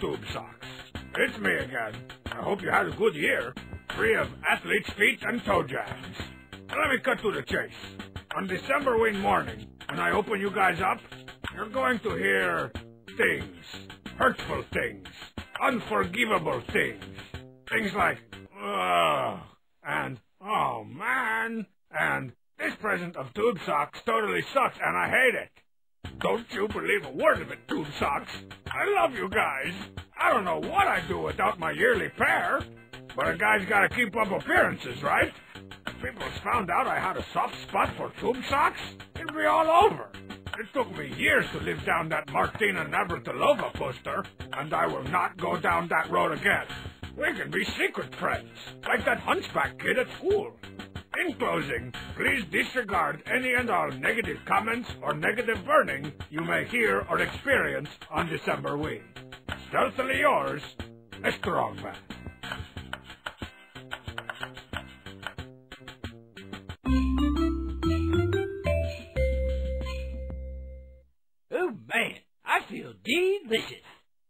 Tube Socks. It's me again. I hope you had a good year, free of athlete's feet and toe jams. Let me cut to the chase. On Decemberween morning, when I open you guys up, you're going to hear things. Hurtful things. Unforgivable things. Things like, ugh, and, oh man, and this present of Tube Socks totally sucks and I hate it. Don't you believe a word of it, Tube Socks. I love you guys. I don't know what I'd do without my yearly pair. But a guy's gotta keep up appearances, right? If people found out I had a soft spot for Tube Socks, it'd be all over. It took me years to live down that Martina Navratilova poster, and I will not go down that road again. We can be secret friends, like that hunchback kid at school. In closing, please disregard any and all negative comments or negative burning you may hear or experience on Decemberween. Stealthily yours, a strong man. Oh man, I feel delicious.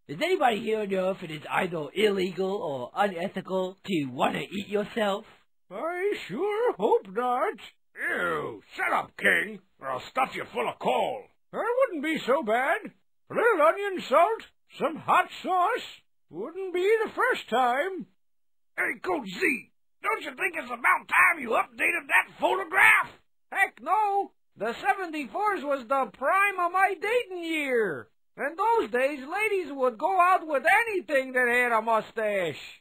Does anybody here know if it is either illegal or unethical to want to eat yourself? I sure hope not. Ew, shut up, King, or I'll stuff you full of coal. That wouldn't be so bad. A little onion salt, some hot sauce. Wouldn't be the first time. Hey, Coach Z, don't you think it's about time you updated that photograph? Heck no! The 74s was the prime of my dating year. In those days, ladies would go out with anything that had a mustache.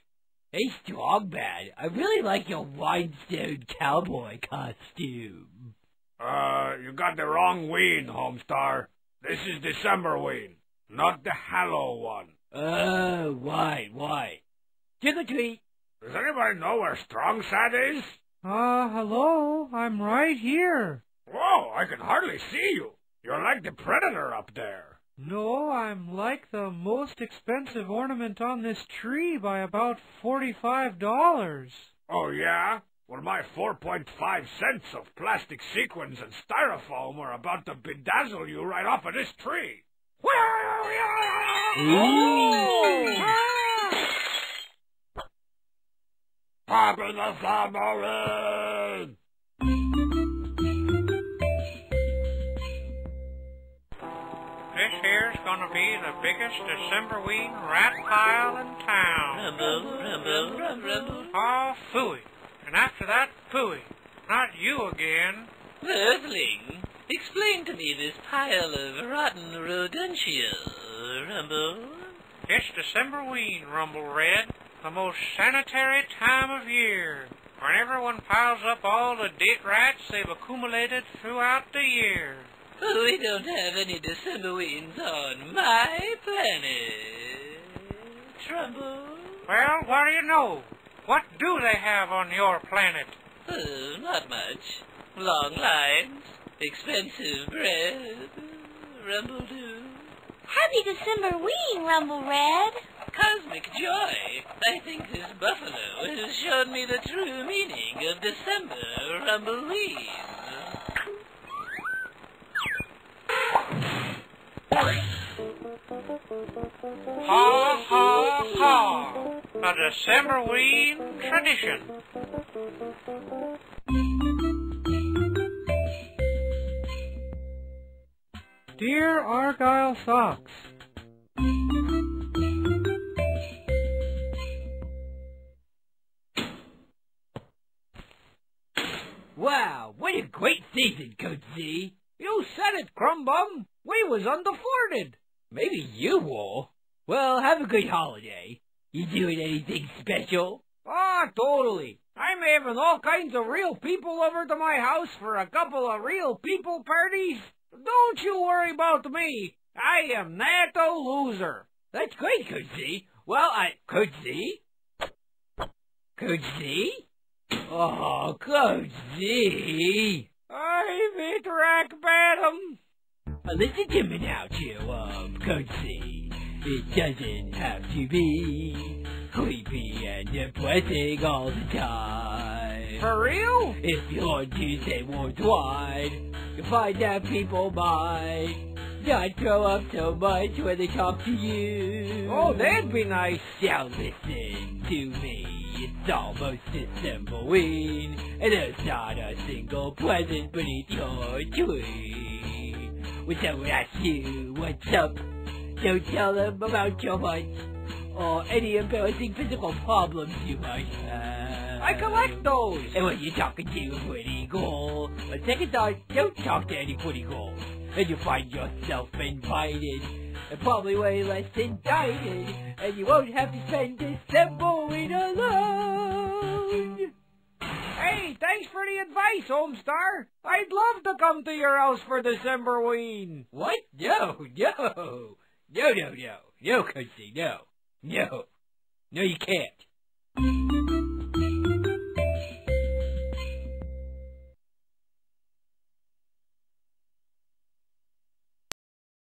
Hey, Strong Bad, I really like your rhinestone cowboy costume. Uh, you got the wrong ween, Homestar. This is Decemberween, not the Hallow one. Oh, right, right. Trick or treat. Does anybody know where Strong Sad is? Uh, hello, I'm right here. Whoa, I can hardly see you. You're like the Predator up there. No, I'm like the most expensive ornament on this tree by about forty-five dollars. Oh, yeah? Well, my 4.5 cents of plastic sequins and styrofoam are about to bedazzle you right off of this tree. Happy December! This here's gonna be the biggest Decemberween rat pile in town. Rumble, rumble, rumble. Oh, phooey. And after that, phooey. Not you again. Earthling, explain to me this pile of rotten rodentia, Rumble. It's Decemberween, Rumble Red. The most sanitary time of year. When everyone piles up all the dead rats they've accumulated throughout the year. We don't have any December Decemberweens on my planet. Trumble. Well, what do you know? What do they have on your planet? Oh, not much. Long lines, expensive bread, rumble do. Happy Decemberween, Rumble Red. Cosmic joy. I think this buffalo has shown me the true meaning of December Rumble rumbleweed. Ha ha ha! A Decemberween tradition. Dear Argyle Socks, Wow, what a great season, Coach Z. you said it, Crumbum. We was underforded. Maybe you will. Well, have a good holiday. You doing anything special? Ah, totally. I'm having all kinds of real people over to my house for a couple of real people parties. Don't you worry about me. I am not a loser. That's great, Coach Well, I... Coach Z? Oh, Coach Z. I'm it, Uh, listen to me now, cheer up, Z. It doesn't have to be creepy and depressing all the time. For real? If you're to say worldwide, you find that people might not throw up so much when they talk to you. Oh, that'd be nice. Now listen to me. It's almost Decemberween, and there's not a single present beneath your tree. Someone asks you what's up, don't tell them about your hunch or any embarrassing physical problems you might have. I collect those. And when you're talking to a pretty girl, on second thought, don't talk to any pretty girl. And you find yourself invited, and probably way less indicted, and you won't have to spend Decemberween alone. Thanks for the advice, Homestar. I'd love to come to your house for Decemberween. What? No, no, no, no, no, no, Coachy, no, no, no, you can't.